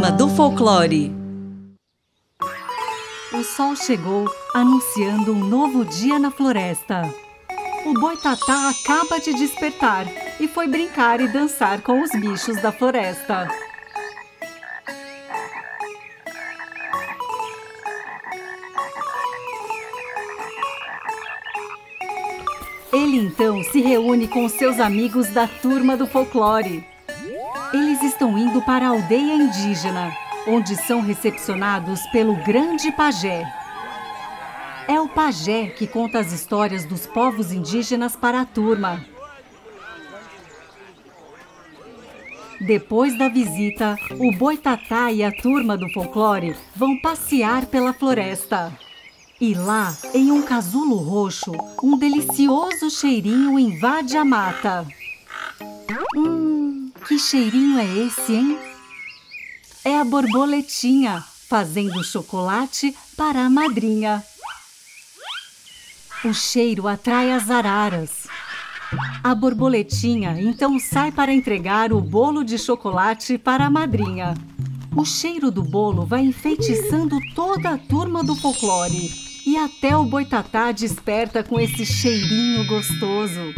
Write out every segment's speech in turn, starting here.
turma do folclore. O sol chegou anunciando um novo dia na floresta. O boitatá acaba de despertar e foi brincar e dançar com os bichos da floresta. Ele então se reúne com seus amigos da turma do folclore. Eles estão indo para a aldeia indígena, onde são recepcionados pelo grande pajé. É o pajé que conta as histórias dos povos indígenas para a turma. Depois da visita, o boitatá e a turma do folclore vão passear pela floresta. E lá, em um casulo roxo, um delicioso cheirinho invade a mata. Que cheirinho é esse, hein? É a borboletinha fazendo chocolate para a madrinha. O cheiro atrai as araras. A borboletinha então sai para entregar o bolo de chocolate para a madrinha. O cheiro do bolo vai enfeitiçando toda a turma do folclore. E até o boitatá desperta com esse cheirinho gostoso.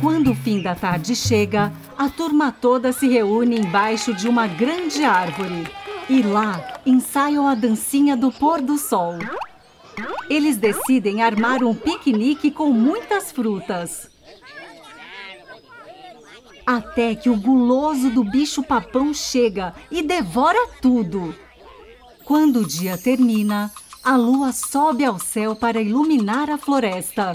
Quando o fim da tarde chega, a turma toda se reúne embaixo de uma grande árvore. E lá ensaiam a dancinha do pôr do sol. Eles decidem armar um piquenique com muitas frutas. Até que o guloso do bicho-papão chega e devora tudo. Quando o dia termina, a lua sobe ao céu para iluminar a floresta.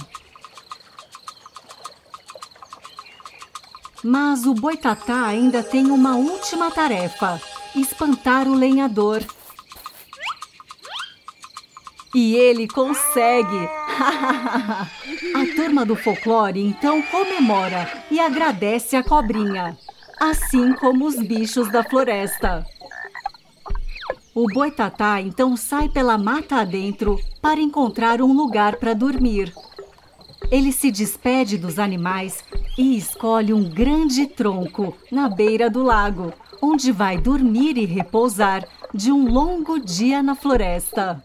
Mas o boitatá ainda tem uma última tarefa: espantar o lenhador. E ele consegue! a turma do folclore então comemora e agradece a cobrinha, assim como os bichos da floresta. O boitatá então sai pela mata adentro para encontrar um lugar para dormir. Ele se despede dos animais e escolhe um grande tronco na beira do lago, onde vai dormir e repousar de um longo dia na floresta.